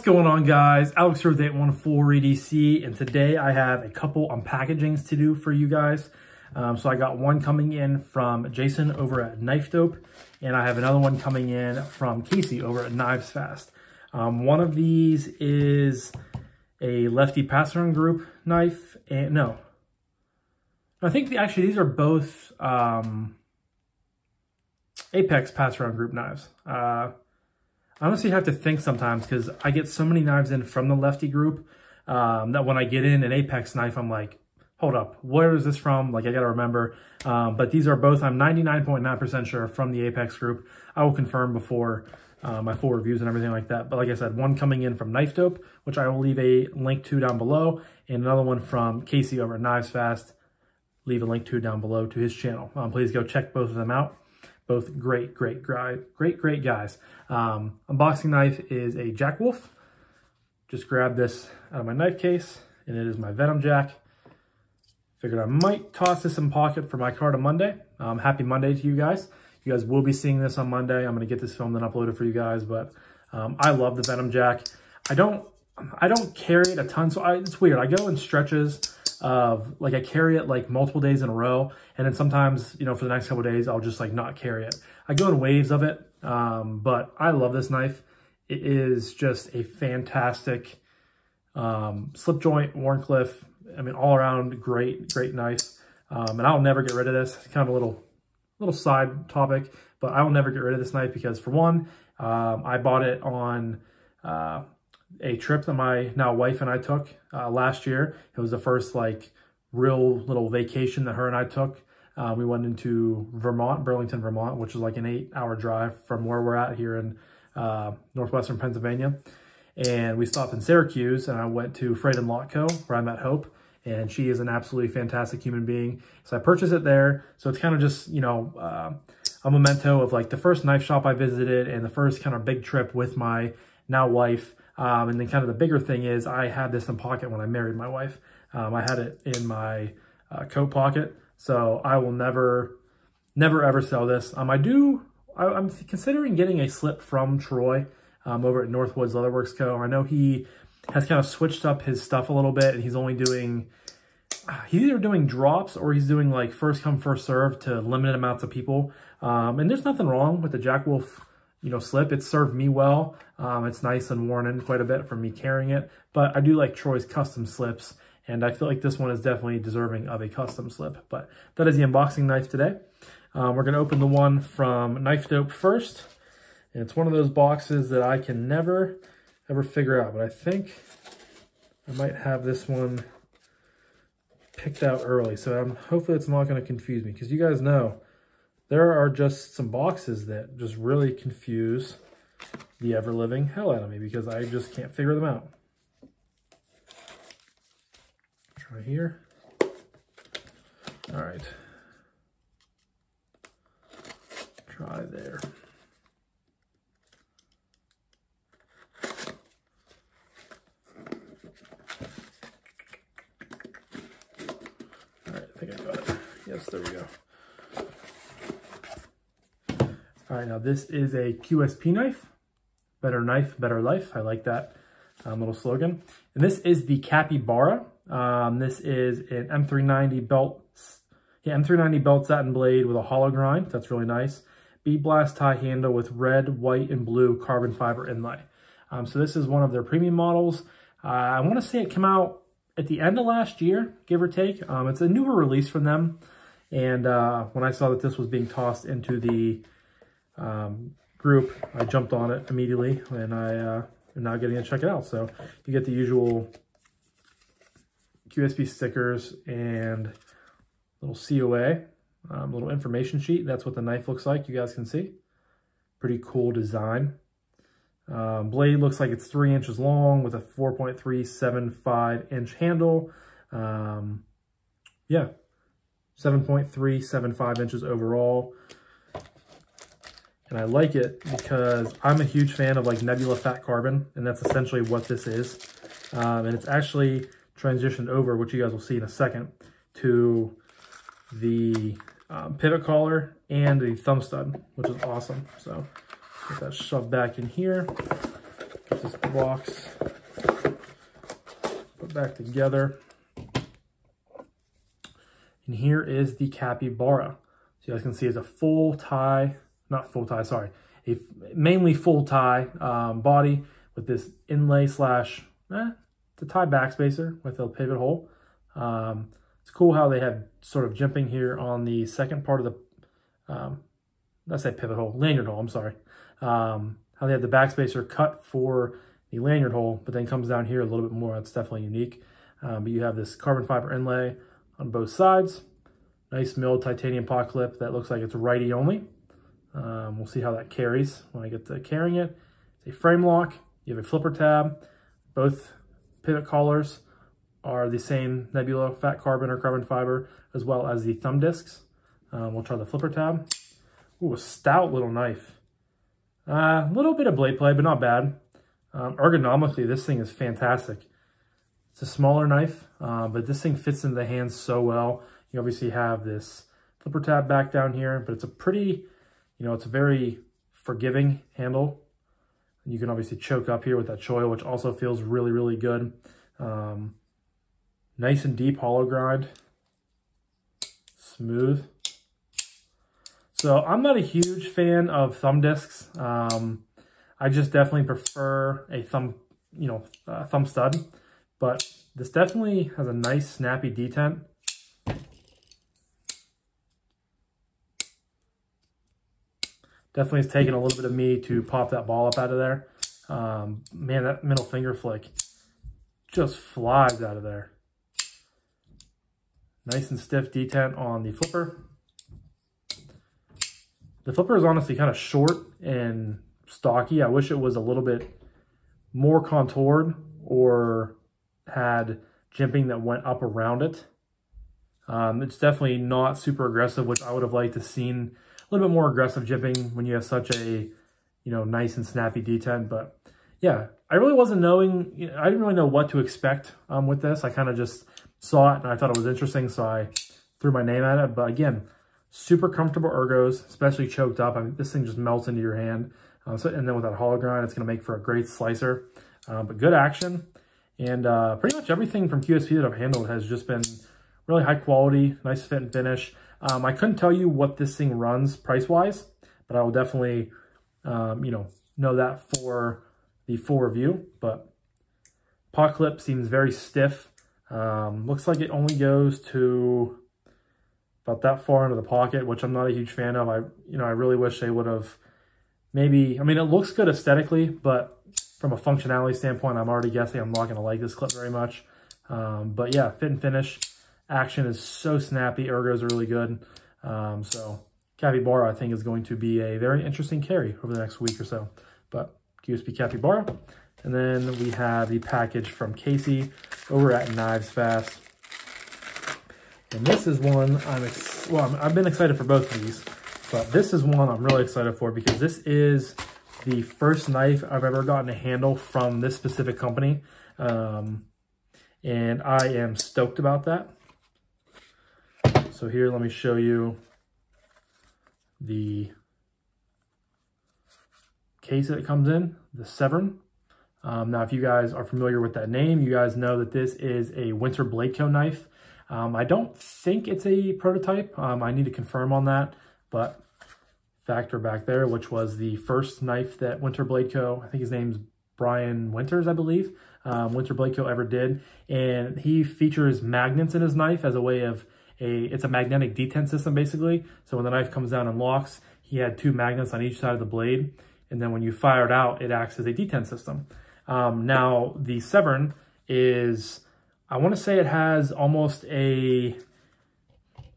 What's going on guys? Alex here with 814 EDC and today I have a couple unpackagings to do for you guys. Um, so I got one coming in from Jason over at Knife Dope and I have another one coming in from Casey over at Knives Fast. Um, one of these is a lefty pass-around group knife and no. I think the, actually these are both um, Apex pass-around group knives. Uh, I honestly have to think sometimes because I get so many knives in from the lefty group um, that when I get in an Apex knife, I'm like, hold up, where is this from? Like, I got to remember. Um, but these are both, I'm 99.9% sure from the Apex group. I will confirm before uh, my full reviews and everything like that. But like I said, one coming in from Knife Dope, which I will leave a link to down below, and another one from Casey over at Knives Fast. Leave a link to down below to his channel. Um, please go check both of them out. Both great, great, great, great, great guys. Um, unboxing knife is a Jack Wolf. Just grabbed this out of my knife case, and it is my Venom Jack. Figured I might toss this in pocket for my card on Monday. Um, happy Monday to you guys. You guys will be seeing this on Monday. I'm going to get this filmed and uploaded for you guys, but um, I love the Venom Jack. I don't, I don't carry it a ton, so I, it's weird. I go in stretches of like I carry it like multiple days in a row. And then sometimes, you know, for the next couple days, I'll just like not carry it. I go in waves of it. Um, but I love this knife. It is just a fantastic um, slip joint, Wharncliffe. I mean, all around great, great knife. Um, and I'll never get rid of this. It's kind of a little, little side topic, but I will never get rid of this knife because for one, um, I bought it on uh, a trip that my now wife and I took uh, last year. It was the first like real little vacation that her and I took. Uh, we went into Vermont, Burlington, Vermont, which is like an eight hour drive from where we're at here in uh, Northwestern Pennsylvania. And we stopped in Syracuse and I went to Freight and Lotco where I met Hope and she is an absolutely fantastic human being. So I purchased it there. So it's kind of just, you know, uh, a memento of like the first knife shop I visited and the first kind of big trip with my now wife um, and then kind of the bigger thing is I had this in pocket when I married my wife. Um, I had it in my uh, coat pocket. So I will never, never ever sell this. Um, I do, I, am considering getting a slip from Troy um, over at Northwoods Leatherworks Co. I know he has kind of switched up his stuff a little bit and he's only doing, he's either doing drops or he's doing like first come, first serve to limited amounts of people. Um, and there's nothing wrong with the Jack Wolf you know, slip. It served me well. Um, it's nice and worn in quite a bit from me carrying it, but I do like Troy's custom slips, and I feel like this one is definitely deserving of a custom slip. But that is the unboxing knife today. Um, we're going to open the one from Knife Dope first, and it's one of those boxes that I can never, ever figure out, but I think I might have this one picked out early, so I'm, hopefully it's not going to confuse me, because you guys know there are just some boxes that just really confuse the ever-living hell out of me because I just can't figure them out. Try here. All right. Try there. All right, I think I got it. Yes, there we go. All right, now this is a QSP knife. Better knife, better life. I like that um, little slogan. And this is the Capybara. Um, this is an M390 belt, yeah, M390 belt satin blade with a hollow grind. That's really nice. Bead blast tie handle with red, white, and blue carbon fiber inlay. Um, so this is one of their premium models. Uh, I want to say it came out at the end of last year, give or take. Um, it's a newer release from them. And uh, when I saw that this was being tossed into the um, group, I jumped on it immediately and I uh, am now getting to check it out. So you get the usual QSP stickers and little COA, um, little information sheet. That's what the knife looks like, you guys can see. Pretty cool design. Um, blade looks like it's three inches long with a 4.375 inch handle. Um, yeah, 7.375 inches overall. And I like it because I'm a huge fan of like Nebula Fat Carbon, and that's essentially what this is. Um, and it's actually transitioned over, which you guys will see in a second, to the um, pivot collar and the thumb stud, which is awesome. So get that shoved back in here. this box put back together. And here is the capybara. So you guys can see it's a full tie, not full tie, sorry, a mainly full tie um, body with this inlay slash, eh, it's a tie backspacer with a pivot hole. Um, it's cool how they have sort of jumping here on the second part of the, um, let's say pivot hole, lanyard hole, I'm sorry. Um, how they have the backspacer cut for the lanyard hole, but then comes down here a little bit more. That's definitely unique. Um, but you have this carbon fiber inlay on both sides. Nice milled titanium pot clip that looks like it's righty only. Um, we'll see how that carries when I get to carrying it. It's a frame lock. You have a flipper tab. Both pivot collars are the same Nebula fat carbon or carbon fiber, as well as the thumb discs. Um, we'll try the flipper tab. Ooh, a stout little knife. A uh, little bit of blade play, but not bad. Um, ergonomically, this thing is fantastic. It's a smaller knife, uh, but this thing fits into the hands so well. You obviously have this flipper tab back down here, but it's a pretty, you know, it's a very forgiving handle. You can obviously choke up here with that choil, which also feels really, really good. Um, nice and deep hollow grind. Smooth. So I'm not a huge fan of thumb discs. Um, I just definitely prefer a thumb, you know, thumb stud. But this definitely has a nice snappy detent. Definitely has taken a little bit of me to pop that ball up out of there. Um, man, that middle finger flick just flies out of there. Nice and stiff detent on the flipper. The flipper is honestly kind of short and stocky. I wish it was a little bit more contoured or had jimping that went up around it. Um, it's definitely not super aggressive, which I would have liked to seen little bit more aggressive jimping when you have such a, you know, nice and snappy detent. But yeah, I really wasn't knowing, you know, I didn't really know what to expect um, with this. I kind of just saw it and I thought it was interesting, so I threw my name at it. But again, super comfortable ergos, especially choked up. I mean, this thing just melts into your hand. Uh, so, and then with that hollow grind, it's going to make for a great slicer. Uh, but good action. And uh, pretty much everything from QSP that I've handled has just been really high quality, nice fit and finish. Um, I couldn't tell you what this thing runs price-wise, but I will definitely, um, you know, know that for the full review. But pot clip seems very stiff. Um, looks like it only goes to about that far into the pocket, which I'm not a huge fan of. I, you know, I really wish they would have maybe, I mean, it looks good aesthetically, but from a functionality standpoint, I'm already guessing I'm not going to like this clip very much. Um, but yeah, fit and finish. Action is so snappy. Ergos are really good. Um, so Capybara, I think, is going to be a very interesting carry over the next week or so. But QSP Capybara. And then we have the package from Casey over at Knives Fast. And this is one I'm, well, i have been excited for both of these. But this is one I'm really excited for because this is the first knife I've ever gotten a handle from this specific company. Um, and I am stoked about that. So here, let me show you the case that it comes in, the Severn. Um, now, if you guys are familiar with that name, you guys know that this is a Winter Blade Co knife. Um, I don't think it's a prototype. Um, I need to confirm on that but Factor back there, which was the first knife that Winter Blade Co., I think his name's Brian Winters, I believe, um, Winter Blade Co. ever did. And he features magnets in his knife as a way of a, it's a magnetic detent system basically. So when the knife comes down and locks, he had two magnets on each side of the blade. And then when you fire it out, it acts as a detent system. Um, now the Severn is, I want to say it has almost a,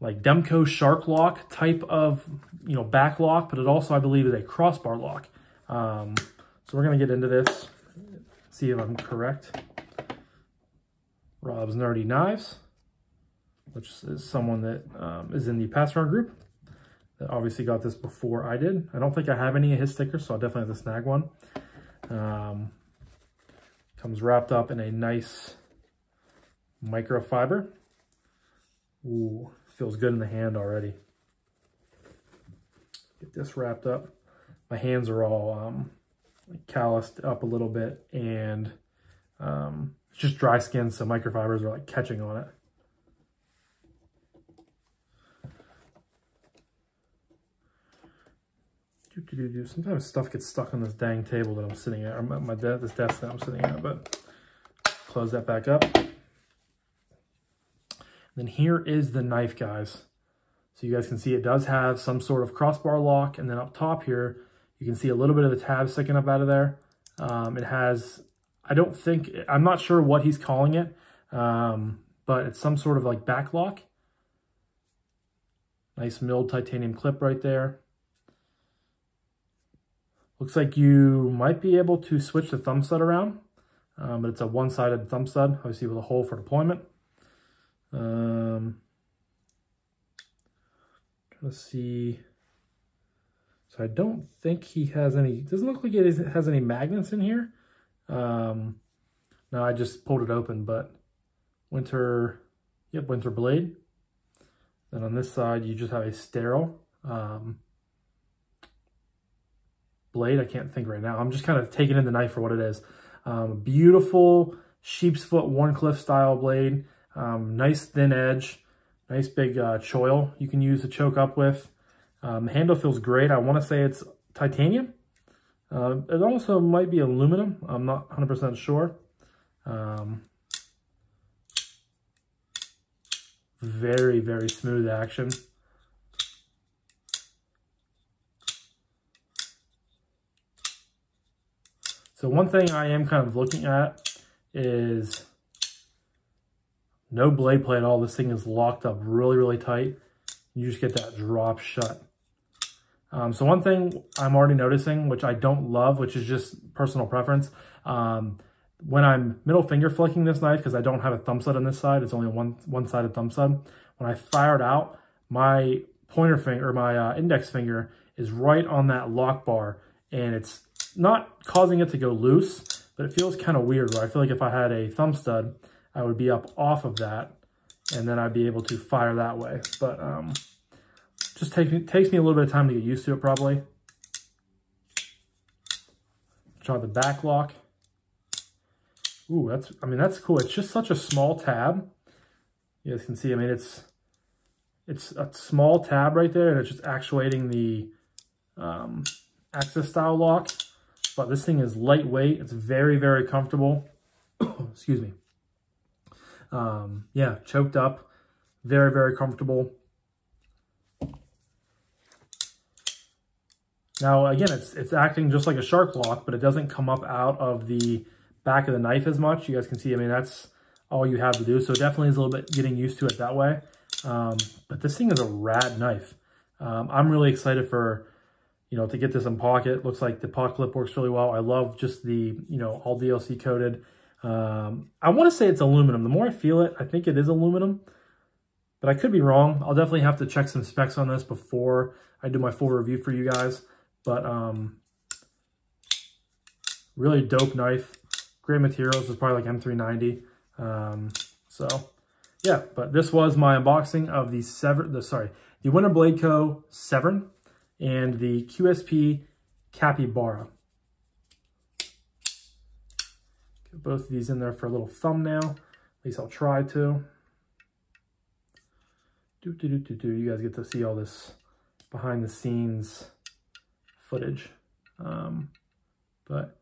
like Demko Shark Lock type of, you know, back lock, but it also, I believe, is a crossbar lock. Um, so we're going to get into this, see if I'm correct. Rob's Nerdy Knives, which is someone that um, is in the pass around group that obviously got this before I did. I don't think I have any of his stickers, so I'll definitely have to snag one. Um, comes wrapped up in a nice microfiber. Ooh, Feels good in the hand already. Get this wrapped up. My hands are all um, calloused up a little bit and um, it's just dry skin, so microfibers are like catching on it. Sometimes stuff gets stuck on this dang table that I'm sitting at, or my, my de this desk that I'm sitting at, but close that back up. Then here is the knife, guys. So you guys can see it does have some sort of crossbar lock, and then up top here, you can see a little bit of the tab sticking up out of there. Um, it has, I don't think, I'm not sure what he's calling it, um, but it's some sort of like back lock. Nice milled titanium clip right there. Looks like you might be able to switch the thumb stud around, um, but it's a one-sided thumb stud, obviously with a hole for deployment. Um, trying to see. So I don't think he has any, doesn't look like it has any magnets in here. Um, no, I just pulled it open, but winter, yep, winter blade. Then on this side, you just have a sterile um, blade. I can't think right now. I'm just kind of taking in the knife for what it is. Um, beautiful sheep's foot Wharncliffe style blade. Um, nice thin edge. Nice big uh, choil you can use to choke up with. Um, the handle feels great. I want to say it's titanium. Uh, it also might be aluminum. I'm not 100% sure. Um, very, very smooth action. So one thing I am kind of looking at is no blade play at all. This thing is locked up really, really tight. You just get that drop shut. Um, so one thing I'm already noticing, which I don't love, which is just personal preference, um, when I'm middle finger flicking this knife, because I don't have a thumb stud on this side, it's only one one-sided thumb stud. When I fire it out, my pointer finger, or my uh, index finger, is right on that lock bar, and it's not causing it to go loose, but it feels kind of weird I feel like if I had a thumb stud, I would be up off of that and then I'd be able to fire that way. But um, just take, takes me a little bit of time to get used to it probably. Try the back lock. Ooh, that's, I mean, that's cool. It's just such a small tab. You guys can see, I mean, it's, it's a small tab right there and it's just actuating the um, AXIS style lock. But this thing is lightweight. It's very, very comfortable. Excuse me. Um, yeah, choked up. Very, very comfortable. Now, again, it's it's acting just like a shark lock, but it doesn't come up out of the back of the knife as much. You guys can see, I mean, that's all you have to do. So it definitely is a little bit getting used to it that way. Um, but this thing is a rad knife. Um, I'm really excited for you know, to get this in pocket. Looks like the pocket clip works really well. I love just the, you know, all DLC coated. Um, I want to say it's aluminum. The more I feel it, I think it is aluminum, but I could be wrong. I'll definitely have to check some specs on this before I do my full review for you guys. But um, really dope knife. Great materials. It's probably like M390. Um, so yeah, but this was my unboxing of the Severn, the sorry, the Winter Blade Co. Severn and the QSP Capybara. Get both of these in there for a little thumbnail. At least I'll try to. Do, do, do, do, do. You guys get to see all this behind the scenes footage. Um, but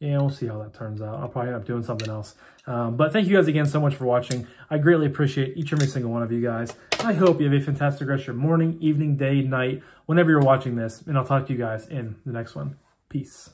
yeah, we'll see how that turns out. I'll probably end up doing something else. Um, but thank you guys again so much for watching. I greatly appreciate each and every single one of you guys. I hope you have a fantastic rest of your morning, evening, day, night, whenever you're watching this. And I'll talk to you guys in the next one. Peace.